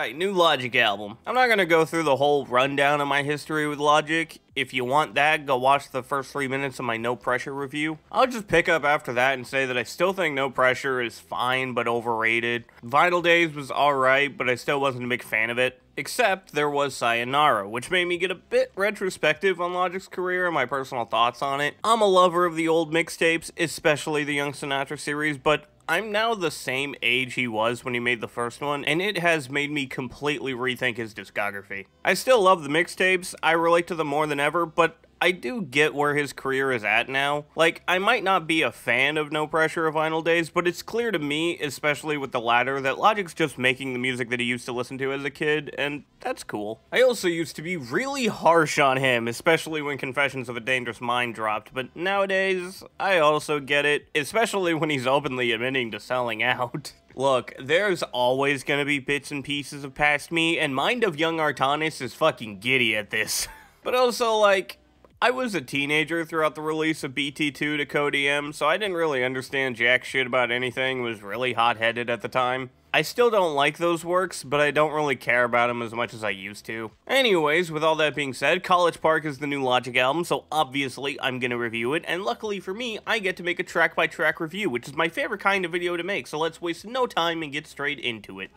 Alright, new Logic album. I'm not gonna go through the whole rundown of my history with Logic. If you want that, go watch the first three minutes of my No Pressure review. I'll just pick up after that and say that I still think No Pressure is fine but overrated. Vinyl Days was alright, but I still wasn't a big fan of it. Except there was Sayonara, which made me get a bit retrospective on Logic's career and my personal thoughts on it. I'm a lover of the old mixtapes, especially the Young Sinatra series, but I'm now the same age he was when he made the first one, and it has made me completely rethink his discography. I still love the mixtapes, I relate to them more than ever, but I do get where his career is at now. Like, I might not be a fan of No Pressure or Vinyl Days, but it's clear to me, especially with the latter, that Logic's just making the music that he used to listen to as a kid, and that's cool. I also used to be really harsh on him, especially when Confessions of a Dangerous Mind dropped, but nowadays, I also get it, especially when he's openly admitting to selling out. Look, there's always gonna be bits and pieces of past me, and Mind of Young Artanis is fucking giddy at this. but also, like, I was a teenager throughout the release of BT2 to CodeEM, so I didn't really understand jack shit about anything, was really hot-headed at the time. I still don't like those works, but I don't really care about them as much as I used to. Anyways, with all that being said, College Park is the new Logic album, so obviously I'm gonna review it, and luckily for me, I get to make a track-by-track -track review, which is my favorite kind of video to make, so let's waste no time and get straight into it.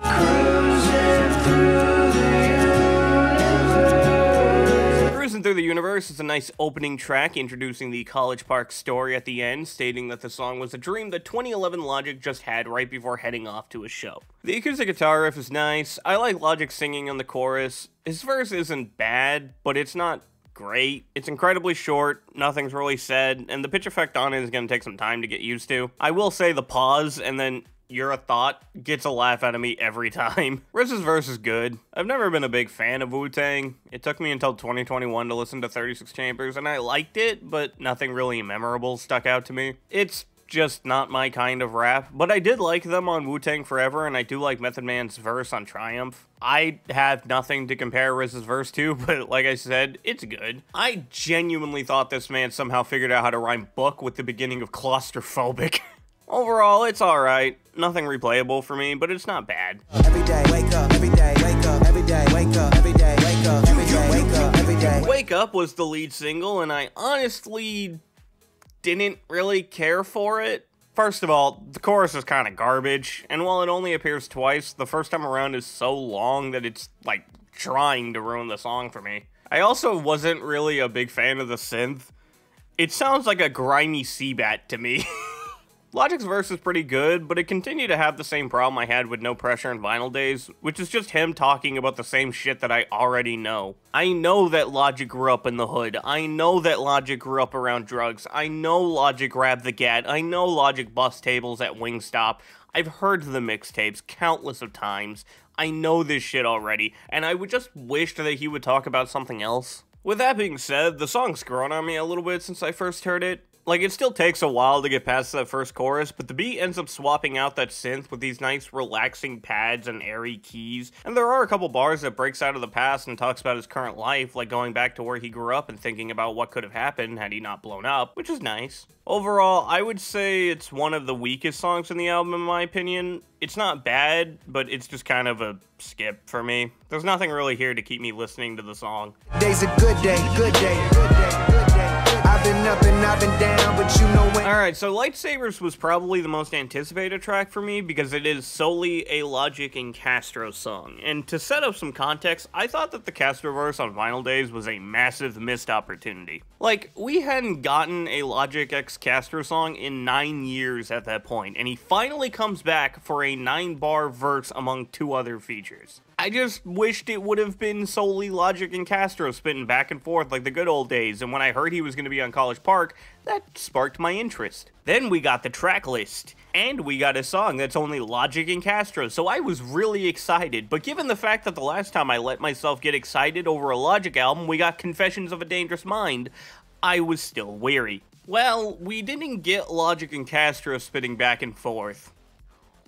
Cruising Through the Universe is a nice opening track introducing the College Park story at the end, stating that the song was a dream that 2011 Logic just had right before heading off to a show. The acoustic guitar riff is nice, I like Logic singing on the chorus, his verse isn't bad, but it's not great. It's incredibly short, nothing's really said, and the pitch effect on it is going to take some time to get used to. I will say the pause and then you're a thought gets a laugh out of me every time. RZA's verse is good. I've never been a big fan of Wu-Tang. It took me until 2021 to listen to 36 Chambers, and I liked it, but nothing really memorable stuck out to me. It's just not my kind of rap, but I did like them on Wu-Tang Forever, and I do like Method Man's verse on Triumph. I have nothing to compare RZA's verse to, but like I said, it's good. I genuinely thought this man somehow figured out how to rhyme book with the beginning of claustrophobic. Overall, it's alright. Nothing replayable for me, but it's not bad. Every day, wake up, every day, wake up, every day, wake up, every day, wake up, every day, wake up, every day. Wake Up was the lead single, and I honestly didn't really care for it. First of all, the chorus is kind of garbage, and while it only appears twice, the first time around is so long that it's, like, trying to ruin the song for me. I also wasn't really a big fan of the synth. It sounds like a grimy Seabat to me. Logic's verse is pretty good, but it continued to have the same problem I had with No Pressure and Vinyl Days, which is just him talking about the same shit that I already know. I know that Logic grew up in the hood. I know that Logic grew up around drugs. I know Logic grabbed the gat. I know Logic bust tables at Wingstop. I've heard the mixtapes countless of times. I know this shit already, and I would just wish that he would talk about something else. With that being said, the song's grown on me a little bit since I first heard it. Like, it still takes a while to get past that first chorus, but the beat ends up swapping out that synth with these nice relaxing pads and airy keys. And there are a couple bars that breaks out of the past and talks about his current life, like going back to where he grew up and thinking about what could have happened had he not blown up, which is nice. Overall, I would say it's one of the weakest songs in the album in my opinion. It's not bad, but it's just kind of a skip for me. There's nothing really here to keep me listening to the song. Day's a good day, good day, good day, been up and I've been down, but you know when. Alright, so Lightsabers was probably the most anticipated track for me because it is solely a Logic and Castro song. And to set up some context, I thought that the Castro verse on Vinyl Days was a massive missed opportunity. Like, we hadn't gotten a Logic X Castro song in nine years at that point, and he finally comes back for a nine bar verse among two other features. I just wished it would have been solely Logic and Castro spitting back and forth like the good old days, and when I heard he was going to be on College Park, that sparked my interest. Then we got the track list, and we got a song that's only Logic and Castro, so I was really excited, but given the fact that the last time I let myself get excited over a Logic album, we got Confessions of a Dangerous Mind, I was still weary. Well, we didn't get Logic and Castro spitting back and forth.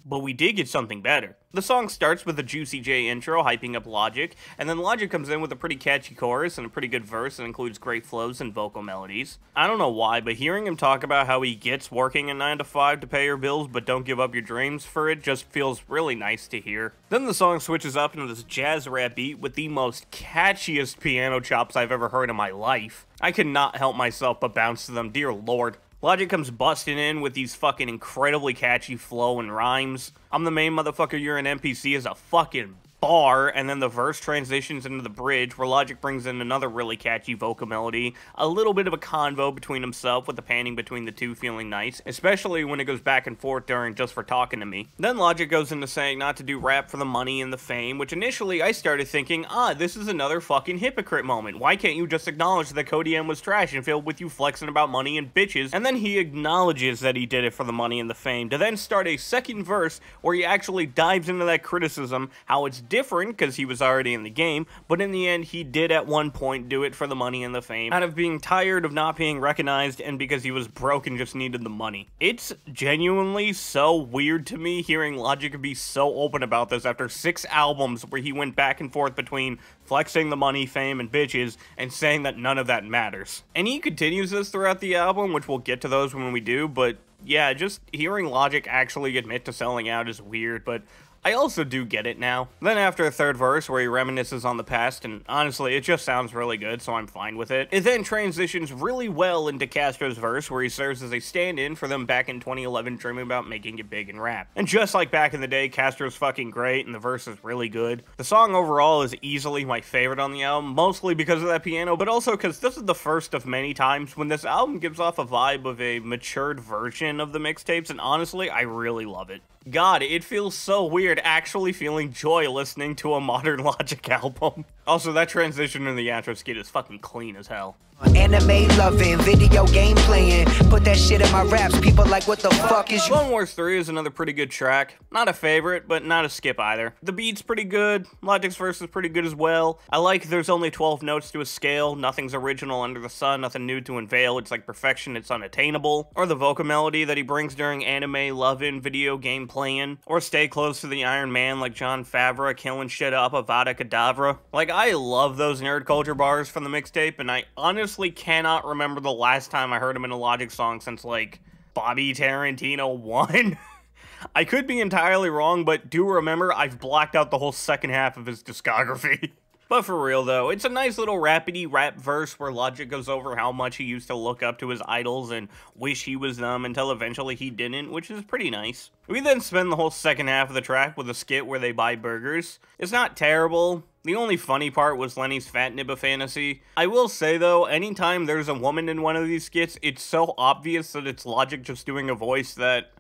But we did get something better. The song starts with a Juicy J intro hyping up Logic, and then Logic comes in with a pretty catchy chorus and a pretty good verse that includes great flows and vocal melodies. I don't know why, but hearing him talk about how he gets working a 9 to 5 to pay your bills but don't give up your dreams for it just feels really nice to hear. Then the song switches up into this jazz rap beat with the most catchiest piano chops I've ever heard in my life. I could not help myself but bounce to them, dear lord. Logic comes busting in with these fucking incredibly catchy flow and rhymes. I'm the main motherfucker, you're an NPC is a fucking bar, and then the verse transitions into the bridge, where Logic brings in another really catchy vocal melody, a little bit of a convo between himself with the panning between the two feeling nice, especially when it goes back and forth during Just for Talking to Me. Then Logic goes into saying not to do rap for the money and the fame, which initially I started thinking, ah, this is another fucking hypocrite moment. Why can't you just acknowledge that Cody M was trash and filled with you flexing about money and bitches? And then he acknowledges that he did it for the money and the fame, to then start a second verse where he actually dives into that criticism, how it's different because he was already in the game, but in the end, he did at one point do it for the money and the fame, out of being tired of not being recognized and because he was broke and just needed the money. It's genuinely so weird to me hearing Logic be so open about this after six albums where he went back and forth between flexing the money, fame, and bitches, and saying that none of that matters. And he continues this throughout the album, which we'll get to those when we do, but yeah, just hearing Logic actually admit to selling out is weird, but I also do get it now. Then after a third verse where he reminisces on the past, and honestly, it just sounds really good, so I'm fine with it. It then transitions really well into Castro's verse where he serves as a stand-in for them back in 2011 dreaming about making it big in rap. And just like back in the day, Castro's fucking great and the verse is really good. The song overall is easily my favorite on the album, mostly because of that piano, but also because this is the first of many times when this album gives off a vibe of a matured version of the mixtapes, and honestly, I really love it. God, it feels so weird actually feeling joy listening to a modern Logic album. Also, that transition in the outro skit is fucking clean as hell. Anime loving, video game playing. Put that shit in my raps. People like, what the fuck is you? Clone Wars 3 is another pretty good track. Not a favorite, but not a skip either. The beat's pretty good. Logic's verse is pretty good as well. I like there's only 12 notes to a scale. Nothing's original under the sun. Nothing new to unveil. It's like perfection. It's unattainable. Or the vocal melody that he brings during anime loving, video game playing. Or stay close to the Iron Man like Jon Favreau killing shit up Avada Kedavra. Like, I love those nerd culture bars from the mixtape, and I honestly cannot remember the last time I heard him in a Logic song since, like, Bobby Tarantino 1. I could be entirely wrong, but do remember I've blacked out the whole second half of his discography. But for real though, it's a nice little rapidy rap verse where Logic goes over how much he used to look up to his idols and wish he was them until eventually he didn't, which is pretty nice. We then spend the whole second half of the track with a skit where they buy burgers. It's not terrible. The only funny part was Lenny's fat nibba fantasy. I will say though, anytime there's a woman in one of these skits, it's so obvious that it's Logic just doing a voice that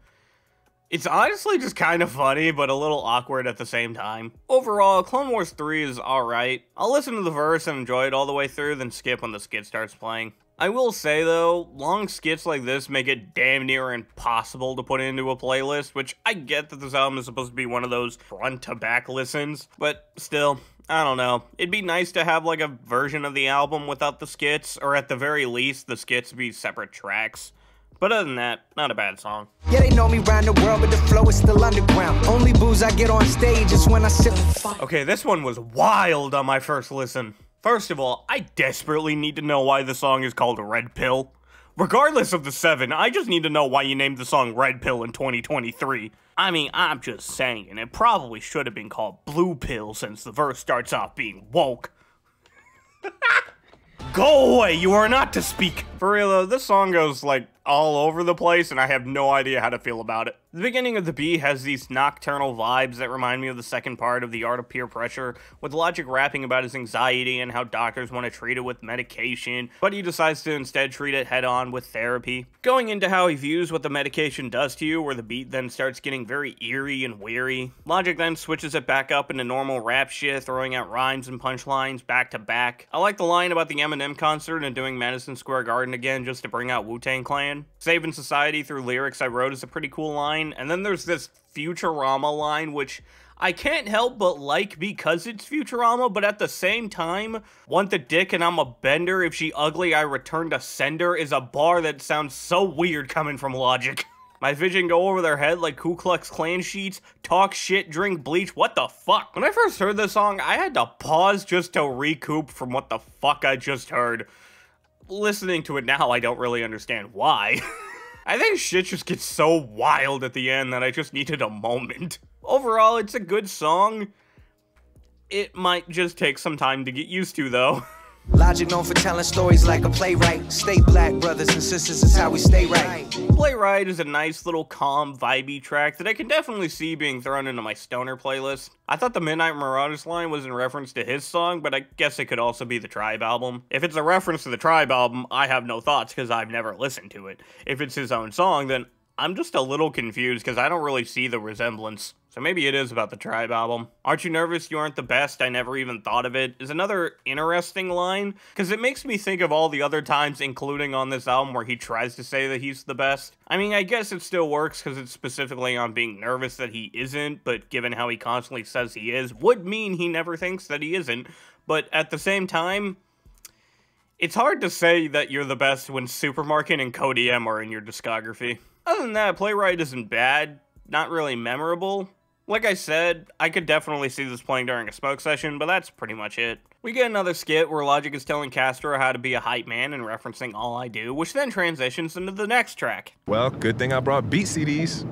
it's honestly just kind of funny, but a little awkward at the same time. Overall, Clone Wars 3 is alright. I'll listen to the verse and enjoy it all the way through, then skip when the skit starts playing. I will say though, long skits like this make it damn near impossible to put into a playlist, which I get that this album is supposed to be one of those front to back listens, but still, I don't know. It'd be nice to have like a version of the album without the skits, or at the very least, the skits be separate tracks. But other than that, not a bad song. Yeah, they know me round the world, but the flow is still underground. Only booze I get on stage is when I sit. Okay, this one was wild on my first listen. First of all, I desperately need to know why the song is called Red Pill. Regardless of the seven, I just need to know why you named the song Red Pill in 2023. I mean, I'm just saying, it probably should have been called Blue Pill since the verse starts off being woke. Go away, you are not to speak! For real though, this song goes like all over the place and I have no idea how to feel about it. The beginning of the beat has these nocturnal vibes that remind me of the second part of The Art of Peer Pressure, with Logic rapping about his anxiety and how doctors want to treat it with medication, but he decides to instead treat it head on with therapy. Going into how he views what the medication does to you, where the beat then starts getting very eerie and weary. Logic then switches it back up into normal rap shit, throwing out rhymes and punchlines back to back. I like the line about the Eminem concert and doing Madison Square Garden again just to bring out Wu-Tang Clan. Saving Society through lyrics I wrote is a pretty cool line, and then there's this Futurama line, which I can't help but like because it's Futurama, but at the same time, want the dick and I'm a bender, if she ugly I return to sender is a bar that sounds so weird coming from Logic. My vision go over their head like Ku Klux Klan sheets, talk shit, drink bleach, what the fuck? When I first heard this song, I had to pause just to recoup from what the fuck I just heard. Listening to it now, I don't really understand why. I think shit just gets so wild at the end that I just needed a moment. Overall, it's a good song. It might just take some time to get used to, though. Logic known for telling stories like a playwright. Stay black, brothers and sisters, is how we stay right. Playwright is a nice little calm, vibey track that I can definitely see being thrown into my stoner playlist. I thought the Midnight Marauders line was in reference to his song, but I guess it could also be the Tribe album. If it's a reference to the Tribe album, I have no thoughts because I've never listened to it. If it's his own song, then I'm just a little confused because I don't really see the resemblance. So maybe it is about the Tribe album. Aren't you nervous you aren't the best? I never even thought of it. Is another interesting line because it makes me think of all the other times, including on this album, where he tries to say that he's the best. I mean, I guess it still works because it's specifically on being nervous that he isn't, but given how he constantly says he is, would mean he never thinks that he isn't. But at the same time, it's hard to say that you're the best when Supermarket and Cody M are in your discography. Other than that, Playwright isn't bad, not really memorable. Like I said, I could definitely see this playing during a smoke session, but that's pretty much it. We get another skit where Logic is telling Castro how to be a hype man and referencing All I Do, which then transitions into the next track. Well, good thing I brought beat CDs.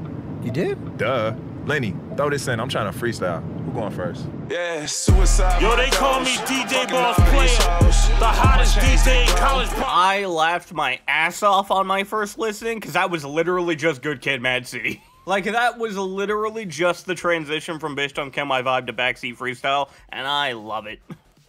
You did? Duh. Lenny, throw this in. I'm trying to freestyle. Who going first? Yeah, suicide. Yo, they call me DJ Boss Player, the hottest DJ in college. I laughed my ass off on my first listening because that was literally just Good Kid, Mad City. Like, that was literally just the transition from Bitch Don't Kill My Vibe to Backseat Freestyle, and I love it.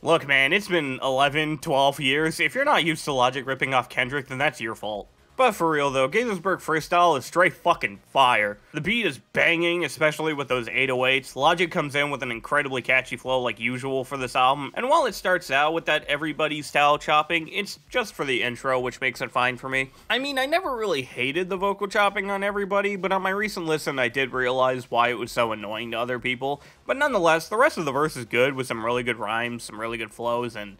Look, man, it's been 11, 12 years. If you're not used to Logic ripping off Kendrick, then that's your fault. But for real though, Gaithersburg Freestyle is straight fucking fire. The beat is banging, especially with those 808s. Logic comes in with an incredibly catchy flow like usual for this album, and while it starts out with that everybody style chopping, it's just for the intro, which makes it fine for me. I mean, I never really hated the vocal chopping on everybody, but on my recent listen I did realize why it was so annoying to other people. But nonetheless, the rest of the verse is good with some really good rhymes, some really good flows, and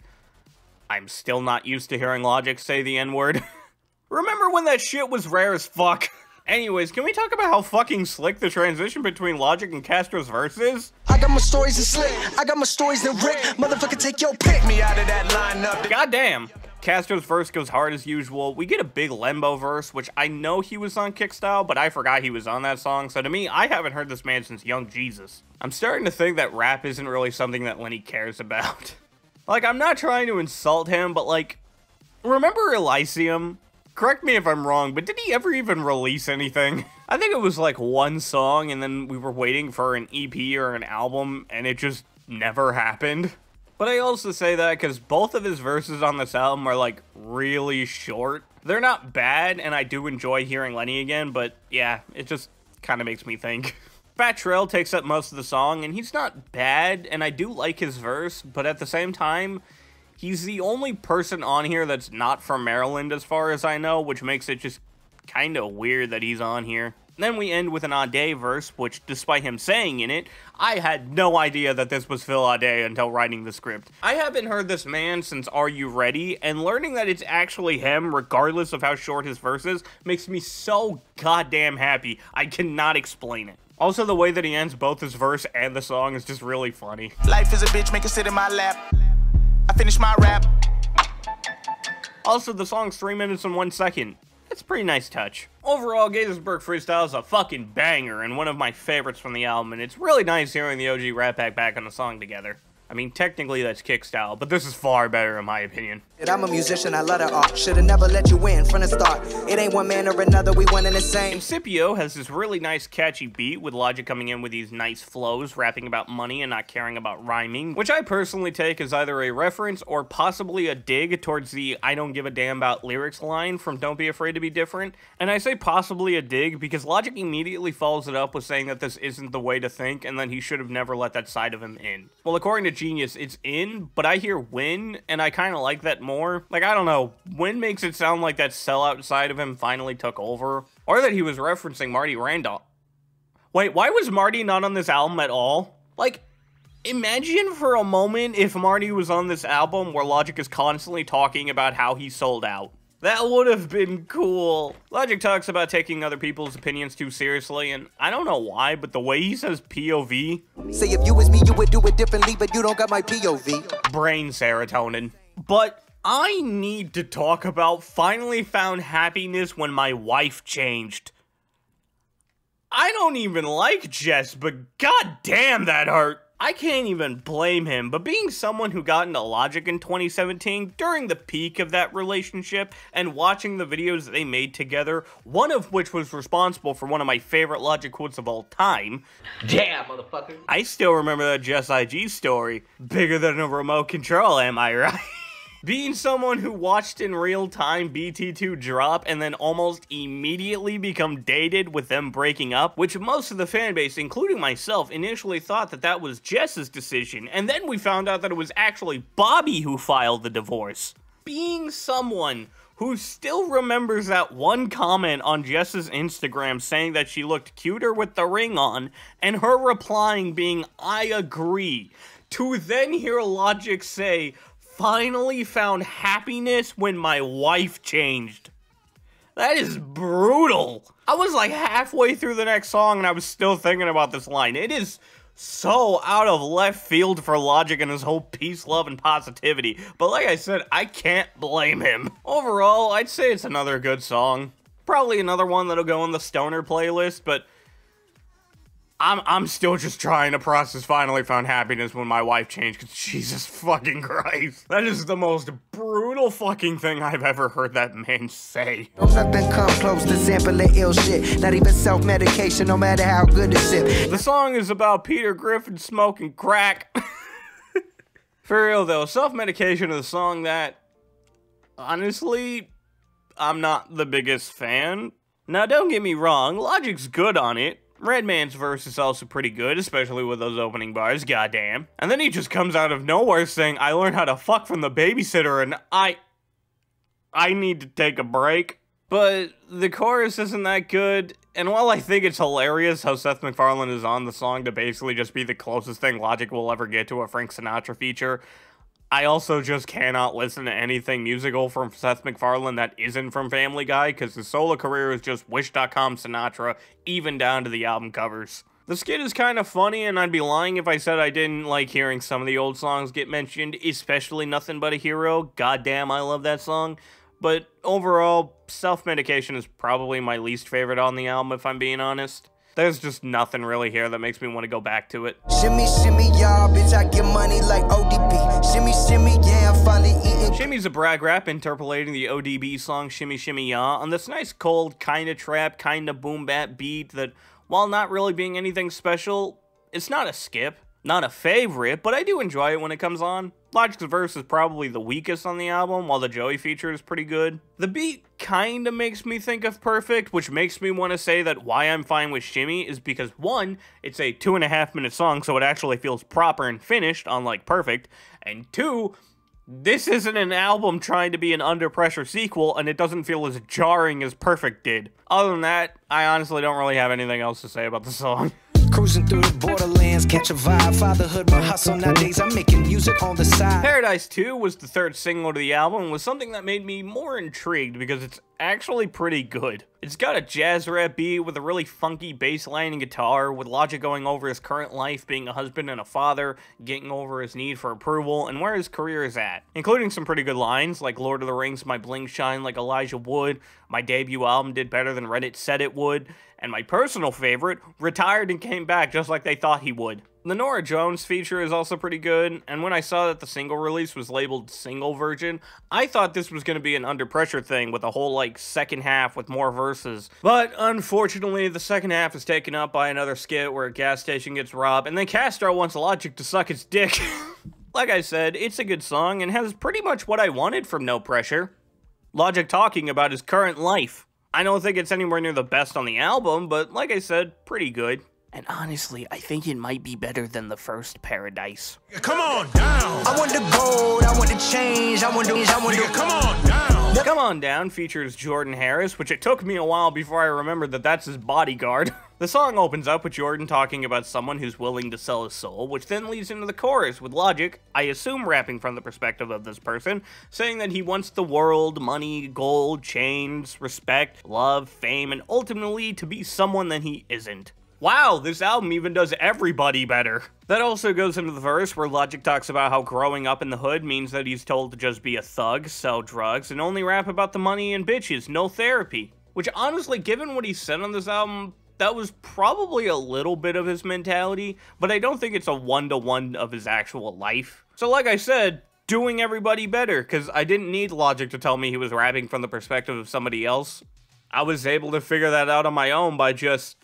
I'm still not used to hearing Logic say the N-word. Remember when that shit was rare as fuck? Anyways, can we talk about how fucking slick the transition between Logic and Castro's verses? I got my stories in slick, I got my stories in Rick. Motherfucker, take your pick. Me out of that lineup. Goddamn. Castro's verse goes hard as usual. We get a big Lenbo verse, which I know he was on Kickstyle, but I forgot he was on that song. So to me, I haven't heard this man since Young Jesus. I'm starting to think that rap isn't really something that Lenny cares about. like, I'm not trying to insult him, but like, remember Elysium? Correct me if I'm wrong, but did he ever even release anything? I think it was like one song, and then we were waiting for an EP or an album, and it just never happened. But I also say that because both of his verses on this album are like really short. They're not bad, and I do enjoy hearing Lenny again, but yeah, it just kind of makes me think. Fat Trel takes up most of the song, and he's not bad, and I do like his verse, but at the same time, He's the only person on here that's not from Maryland, as far as I know, which makes it just kind of weird that he's on here. Then we end with an Ade verse, which, despite him saying in it, I had no idea that this was Phil Ade until writing the script. I haven't heard this man since Are You Ready, and learning that it's actually him, regardless of how short his verse is, makes me so goddamn happy. I cannot explain it. Also, the way that he ends both his verse and the song is just really funny. Life is a bitch, make it sit in my lap. I finished my rap. Also, the song's 3 minutes and 1 second. It's a pretty nice touch. Overall, Gaithersburg Freestyle is a fucking banger and one of my favorites from the album, and it's really nice hearing the OG Rat Pack back on the song together. I mean, technically that's kick style, but this is far better in my opinion. I'm a musician, I love the art. Should've never let you in from the start. It ain't one man or another, we one in the same. Insipio has this really nice catchy beat with Logic coming in with these nice flows, rapping about money and not caring about rhyming, which I personally take as either a reference or possibly a dig towards the I don't give a damn about lyrics line from Don't Be Afraid to Be Different. And I say possibly a dig because Logic immediately follows it up with saying that this isn't the way to think and that he should have never let that side of him in. Well, according to Genius, it's in, but I hear win, and I kind of like that more. Like, I don't know. Win makes it sound like that sellout side of him finally took over. Or that he was referencing Marty Randolph. Wait, why was Marty not on this album at all? Like, imagine for a moment if Marty was on this album where Logic is constantly talking about how he sold out. That would have been cool. Logic talks about taking other people's opinions too seriously, and I don't know why, but the way he says POV, Say if you was me, you would do it differently, but you don't got my POV. brain serotonin. But I need to talk about finally found happiness when my wife changed. I don't even like Jess, but god damn that hurt. I can't even blame him, but being someone who got into Logic in 2017 during the peak of that relationship and watching the videos that they made together, one of which was responsible for one of my favorite Logic quotes of all time, Damn, motherfucker. I still remember that Jess IG story. Bigger than a remote control, am I right? Being someone who watched in real time BT2 drop and then almost immediately become dated with them breaking up, which most of the fanbase, including myself, initially thought that that was Jess's decision, and then we found out that it was actually Bobby who filed the divorce. Being someone who still remembers that one comment on Jess's Instagram saying that she looked cuter with the ring on, and her replying being, I agree, to then hear Logic say, finally found happiness when my wife changed. That is brutal. I was like halfway through the next song and I was still thinking about this line. It is so out of left field for Logic and his whole peace, love, and positivity. But like I said, I can't blame him. Overall, I'd say it's another good song. Probably another one that'll go on the stoner playlist, but I'm I'm still just trying to process finally found happiness when my wife changed cuz Jesus fucking Christ. That is the most brutal fucking thing I've ever heard that man say. Nothing come close to sampling ill shit. Not even self medication, no matter how good it's sip. The song is about Peter Griffin smoking crack. For real though, self-medication is a song that honestly I'm not the biggest fan. Now don't get me wrong, Logic's good on it. Redman's verse is also pretty good, especially with those opening bars, goddamn. And then he just comes out of nowhere saying, I learned how to fuck from the babysitter and I. I need to take a break. But the chorus isn't that good, and while I think it's hilarious how Seth MacFarlane is on the song to basically just be the closest thing Logic will ever get to a Frank Sinatra feature, I also just cannot listen to anything musical from Seth MacFarlane that isn't from Family Guy because his solo career is just Wish.com Sinatra, even down to the album covers. The skit is kind of funny, and I'd be lying if I said I didn't like hearing some of the old songs get mentioned, especially Nothing But a Hero. Goddamn, I love that song. But overall, Self Medication is probably my least favorite on the album, if I'm being honest. There's just nothing really here that makes me want to go back to it. Shimmy, shimmy, y'all, bitch, I get money like ODB. Shimmy, shimmy, yeah, I'm finally eating. Shimmy's a brag rap interpolating the ODB song Shimmy Shimmy Ya on this nice cold, kinda trap, kinda boom bap beat that, while not really being anything special, it's not a skip, not a favorite, but I do enjoy it when it comes on. Logic's verse is probably the weakest on the album, while the Joey feature is pretty good. The beat kinda makes me think of Perfect, which makes me want to say that why I'm fine with Shimmy is because one, it's a two and a half minute song, so it actually feels proper and finished, unlike Perfect, and two, this isn't an album trying to be an under pressure sequel, and it doesn't feel as jarring as Perfect did. Other than that, I honestly don't really have anything else to say about the song. Cruising through the borderlands, catch a vibe. Fatherhood, my hustle nowadays. I'm making music on the side. Paradise 2 was the third single to the album was something that made me more intrigued because it's actually pretty good. It's got a jazz rap beat with a really funky bass line and guitar, with Logic going over his current life, being a husband and a father, getting over his need for approval, and where his career is at. Including some pretty good lines, like Lord of the Rings, my bling shine like Elijah Wood, my debut album did better than Reddit said it would, and my personal favorite, retired and came back just like they thought he would. The Norah Jones feature is also pretty good, and when I saw that the single release was labeled single version, I thought this was going to be an under pressure thing with a whole like second half with more verses. But unfortunately, the second half is taken up by another skit where a gas station gets robbed, and then Castro wants Logic to suck his dick. like I said, it's a good song and has pretty much what I wanted from No Pressure. Logic talking about his current life. I don't think it's anywhere near the best on the album, but like I said, pretty good. And honestly, I think it might be better than the first Paradise. Come on down. I want the gold, I want the change, I want the, I want the. Come on down. Come On Down features Jordan Harris, which it took me a while before I remembered that that's his bodyguard. the song opens up with Jordan talking about someone who's willing to sell his soul, which then leads into the chorus with Logic, I assume rapping from the perspective of this person, saying that he wants the world, money, gold, chains, respect, love, fame, and ultimately to be someone that he isn't. Wow, this album even does everybody better. That also goes into the verse where Logic talks about how growing up in the hood means that he's told to just be a thug, sell drugs, and only rap about the money and bitches, no therapy. Which honestly, given what he said on this album, that was probably a little bit of his mentality, but I don't think it's a one-to-one of his actual life. So like I said, doing everybody better, because I didn't need Logic to tell me he was rapping from the perspective of somebody else. I was able to figure that out on my own by just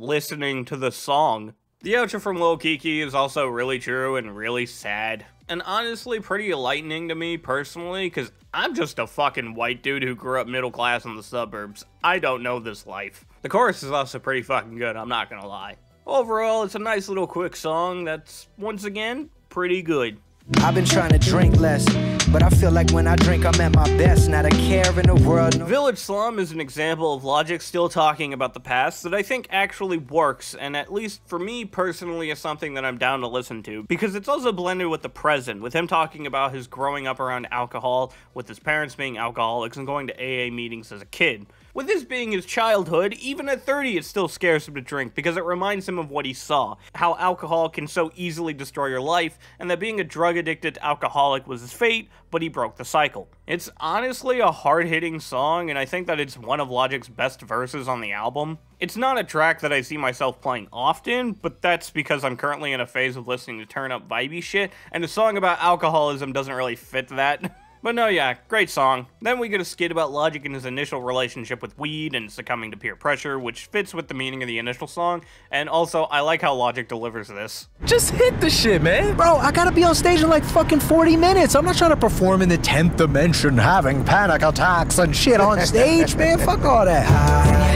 listening to the song. The outro from Lil Keke is also really true and really sad. And honestly pretty enlightening to me personally, because I'm just a fucking white dude who grew up middle class in the suburbs. I don't know this life. The chorus is also pretty fucking good, I'm not gonna lie. Overall, it's a nice little quick song that's, once again, pretty good. I've been trying to drink less, but I feel like when I drink, I'm at my best. Not a care in the world. No. Village Slum is an example of Logic still talking about the past that I think actually works, and at least for me personally is something that I'm down to listen to, because it's also blended with the present, with him talking about his growing up around alcohol, with his parents being alcoholics, and going to AA meetings as a kid. With this being his childhood, even at 30 it still scares him to drink because it reminds him of what he saw, how alcohol can so easily destroy your life, and that being a drug-addicted alcoholic was his fate, but he broke the cycle. It's honestly a hard-hitting song, and I think that it's one of Logic's best verses on the album. It's not a track that I see myself playing often, but that's because I'm currently in a phase of listening to turn-up vibey shit, and a song about alcoholism doesn't really fit that. But no, yeah, great song. Then we get a skit about Logic and his initial relationship with weed and succumbing to peer pressure, which fits with the meaning of the initial song, and also, I like how Logic delivers this. Just hit the shit, man. Bro, I gotta be on stage in like fucking 40 minutes. I'm not trying to perform in the 10th dimension having panic attacks and shit on stage, man. Fuck all that.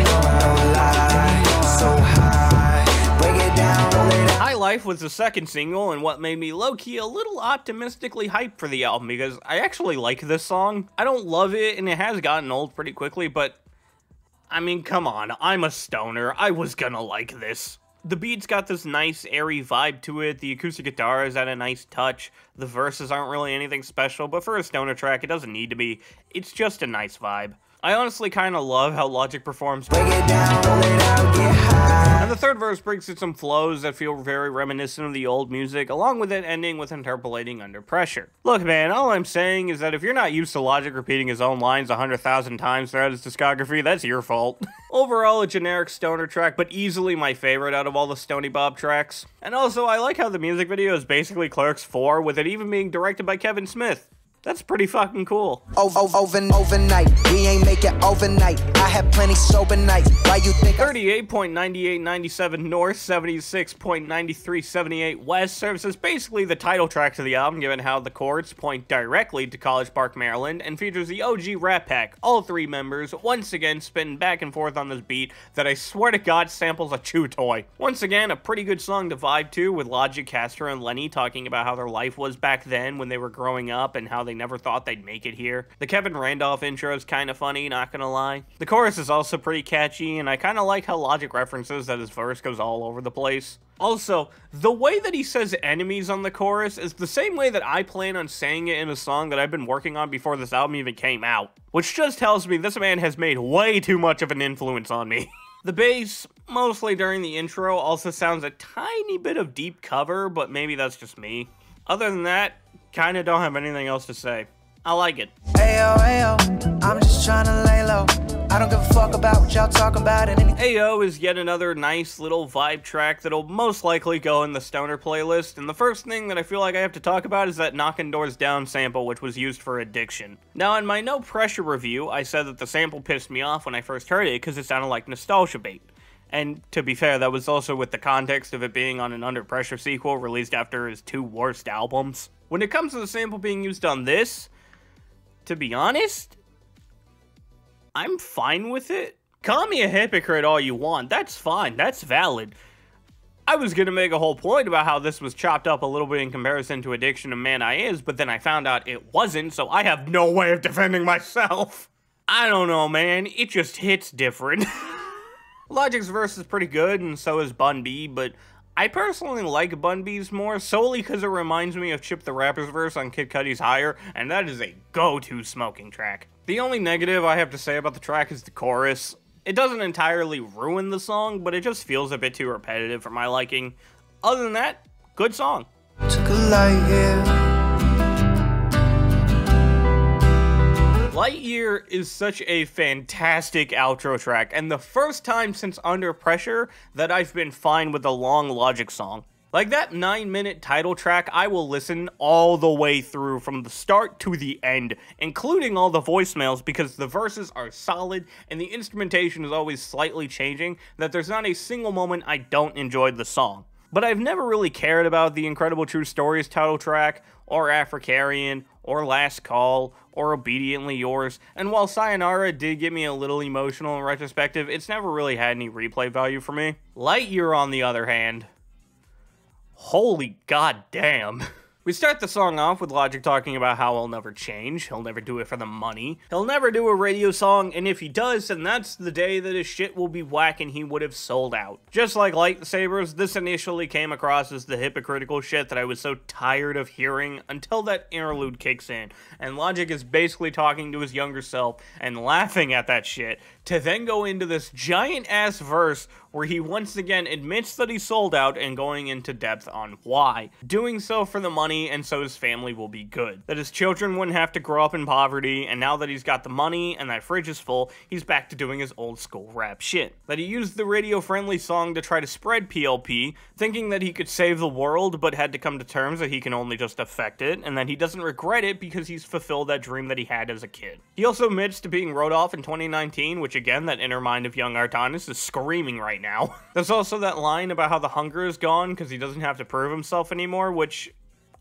High Life was the second single, and what made me low-key a little optimistically hyped for the album, because I actually like this song. I don't love it, and it has gotten old pretty quickly, but I mean, come on, I'm a stoner. I was gonna like this. The beat's got this nice, airy vibe to it. The acoustic guitar is at a nice touch. The verses aren't really anything special, but for a stoner track, it doesn't need to be. It's just a nice vibe. I honestly kind of love how Logic performs. And the third verse brings in some flows that feel very reminiscent of the old music, along with it ending with interpolating under pressure. Look, man, all I'm saying is that if you're not used to Logic repeating his own lines 100,000 times throughout his discography, that's your fault. Overall, a generic stoner track, but easily my favorite out of all the Stony Bob tracks. And also, I like how the music video is basically Clerks 4, with it even being directed by Kevin Smith. That's pretty fucking cool. Over, over, overnight, we ain't make it overnight. I had plenty sober nights. Why you think? I 38.9897 North, 76.9378 West serves as basically the title track to the album, given how the chords point directly to College Park, Maryland, and features the OG Rat Pack, all three members, once again spinning back and forth on this beat that I swear to God samples a chew toy. Once again, a pretty good song to vibe to, with Logic, Castro, and Lenny talking about how their life was back then when they were growing up and how they never thought they'd make it here. The Kevin Randolph intro is kind of funny, not gonna lie. The chorus is also pretty catchy, and I kind of like how Logic references that his verse goes all over the place. Also, the way that he says enemies on the chorus is the same way that I plan on saying it in a song that I've been working on before this album even came out. Which just tells me this man has made way too much of an influence on me. The bass, mostly during the intro, also sounds a tiny bit of deep cover, but maybe that's just me. Other than that, kinda don't have anything else to say. I like it. Ayo, ayo, I'm just trying to lay low. I don't give a fuck about what y'all talk about and anything. AO is yet another nice little vibe track that'll most likely go in the stoner playlist, and the first thing that I feel like I have to talk about is that Knockin' Doors Down sample which was used for Addiction. Now in my no pressure review, I said that the sample pissed me off when I first heard it because it sounded like nostalgia bait. And to be fair, that was also with the context of it being on an Under Pressure sequel released after his two worst albums. When it comes to the sample being used on this, to be honest, I'm fine with it. Call me a hypocrite all you want, that's fine, that's valid. I was gonna make a whole point about how this was chopped up a little bit in comparison to Addiction and Man I Is, but then I found out it wasn't, so I have no way of defending myself. I don't know, man. It just hits different. Logic's verse is pretty good, and so is Bun B, but I personally like Bun B's more solely because it reminds me of Chip tha Ripper's verse on Kid Cudi's Higher, and that is a go-to smoking track. The only negative I have to say about the track is the chorus. It doesn't entirely ruin the song, but it just feels a bit too repetitive for my liking. Other than that, good song. Lightyear is such a fantastic outro track, and the first time since Under Pressure that I've been fine with a long Logic song. Like that 9 minute title track, I will listen all the way through from the start to the end, including all the voicemails because the verses are solid and the instrumentation is always slightly changing, that there's not a single moment I don't enjoy the song. But I've never really cared about the Incredible True Stories title track, or Africaryan, or Last Call, or Obediently Yours, and while Sayonara did get me a little emotional in retrospective, it's never really had any replay value for me. Lightyear, on the other hand, holy goddamn. We start the song off with Logic talking about how he'll never change, he'll never do it for the money, he'll never do a radio song, and if he does, then that's the day that his shit will be whack and he would have sold out. Just like Lightsabers, this initially came across as the hypocritical shit that I was so tired of hearing until that interlude kicks in, and Logic is basically talking to his younger self and laughing at that shit, to then go into this giant ass verse where he once again admits that he sold out and going into depth on why. Doing so for the money and so his family will be good. That his children wouldn't have to grow up in poverty, and now that he's got the money and that fridge is full, he's back to doing his old school rap shit. That he used the radio friendly song to try to spread PLP, thinking that he could save the world, but had to come to terms that he can only just affect it, and that he doesn't regret it because he's fulfilled that dream that he had as a kid. He also admits to being wrote off in 2019, which again, that inner mind of young Artanis is screaming right now. There's also that line about how the hunger is gone because he doesn't have to prove himself anymore, which,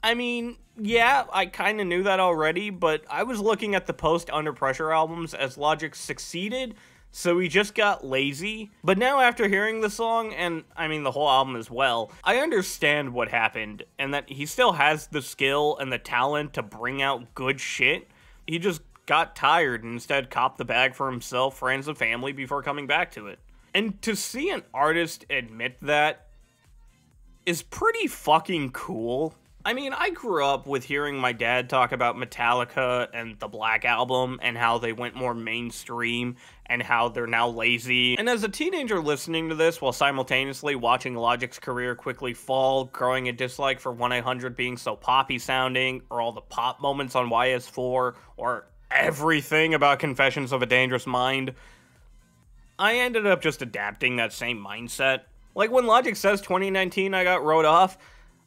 I mean, yeah, I kind of knew that already, but I was looking at the post Under Pressure albums as Logic succeeded, so he just got lazy. But now, after hearing the song, and I mean the whole album as well, I understand what happened, and that he still has the skill and the talent to bring out good shit. He just got tired and instead copped the bag for himself, friends, and family before coming back to it. And to see an artist admit that is pretty fucking cool. I mean, I grew up with hearing my dad talk about Metallica and the Black Album and how they went more mainstream and how they're now lazy. And as a teenager listening to this while simultaneously watching Logic's career quickly fall, growing a dislike for 1 800 being so poppy sounding, or all the pop moments on YS4, or everything about Confessions of a Dangerous Mind, I ended up just adapting that same mindset. Like when Logic says 2019 I got wrote off,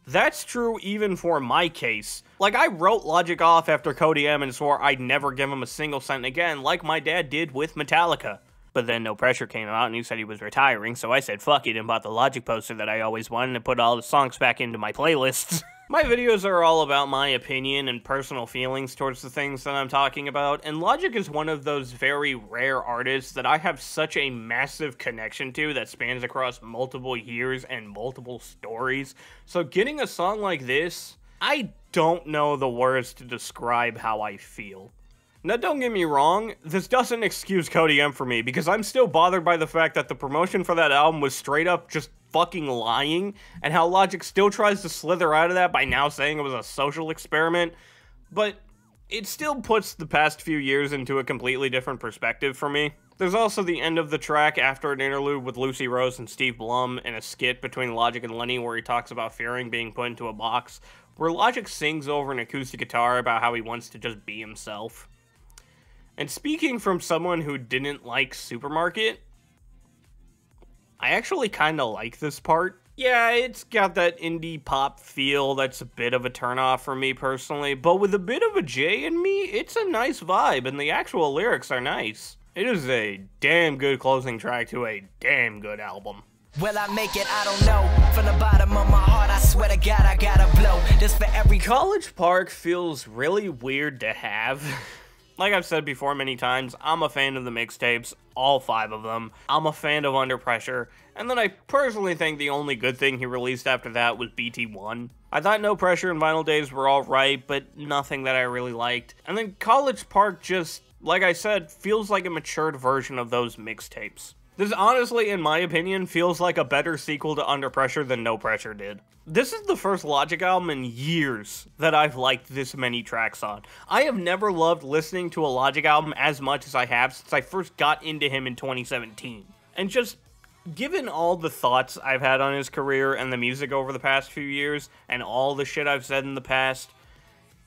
that's true even for my case. Like, I wrote Logic off after Cody M and swore I'd never give him a single cent again, like my dad did with Metallica. But then No Pressure came out and he said he was retiring, so I said fuck it and bought the Logic poster that I always wanted and put all the songs back into my playlists. My videos are all about my opinion and personal feelings towards the things that I'm talking about, and Logic is one of those very rare artists that I have such a massive connection to that spans across multiple years and multiple stories. So getting a song like this, I don't know the words to describe how I feel. Now, don't get me wrong, this doesn't excuse Cody M for me, because I'm still bothered by the fact that the promotion for that album was straight up just fucking lying, and how Logic still tries to slither out of that by now saying it was a social experiment. But it still puts the past few years into a completely different perspective for me. There's also the end of the track after an interlude with Lucy Rose and Steve Blum in a skit between Logic and Lenny where he talks about fearing being put into a box, where Logic sings over an acoustic guitar about how he wants to just be himself. And speaking from someone who didn't like Supermarket, I actually kind of like this part. Yeah, it's got that indie pop feel that's a bit of a turnoff for me personally, but with a bit of a J in me, it's a nice vibe, and the actual lyrics are nice. It is a damn good closing track to a damn good album. Will I make it? I don't know. From the bottom of my heart, I swear to God, I gotta blow. This for every College Park feels really weird to have. like I've said before many times, I'm a fan of the mixtapes. All five of them. I'm a fan of Under Pressure, and then I personally think the only good thing he released after that was BT1. I thought No Pressure and Vinyl Days were alright, but nothing that I really liked. And then College Park just, like I said, feels like a matured version of those mixtapes. This honestly, in my opinion, feels like a better sequel to Under Pressure than No Pressure did. This is the first Logic album in years that I've liked this many tracks on. I have never loved listening to a Logic album as much as I have since I first got into him in 2017. And just given all the thoughts I've had on his career and the music over the past few years, and all the shit I've said in the past,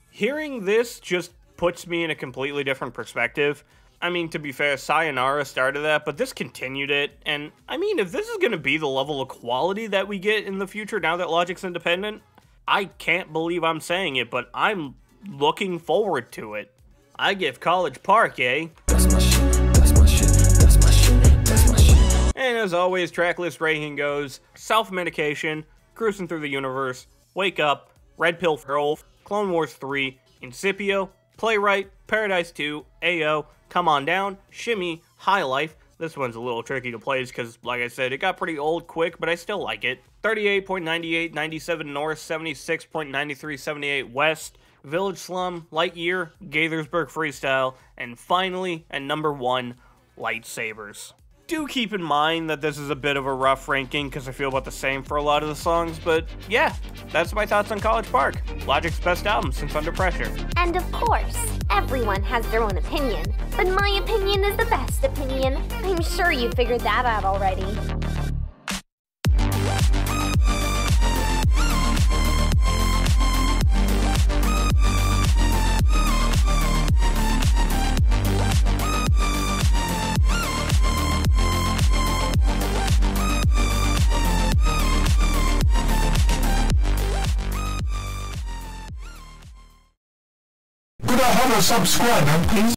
hearing this just puts me in a completely different perspective. I mean, to be fair, Sayonara started that, but this continued it. And I mean, if this is going to be the level of quality that we get in the future now that Logic's independent, I can't believe I'm saying it, but I'm looking forward to it. I give College Park, eh? And as always, tracklist ranking goes Self Medication, Cruising Through the Universe, Wake Up, Red Pill for Wolf, Clone Wars 3, Insipio, Playwright, Paradise 2, AO, Come On Down, Shimmy, High Life. This one's a little tricky to play because, like I said, it got pretty old quick, but I still like it. 38.98, 97 North, 76.93, 78 West, Village Slum, Lightyear, Gaithersburg Freestyle, and finally, at number one, Lightsabers do keep in mind that this is a bit of a rough ranking because I feel about the same for a lot of the songs, but yeah, that's my thoughts on College Park, Logic's best album since Under Pressure. And of course, everyone has their own opinion, but my opinion is the best opinion. I'm sure you figured that out already. I have please?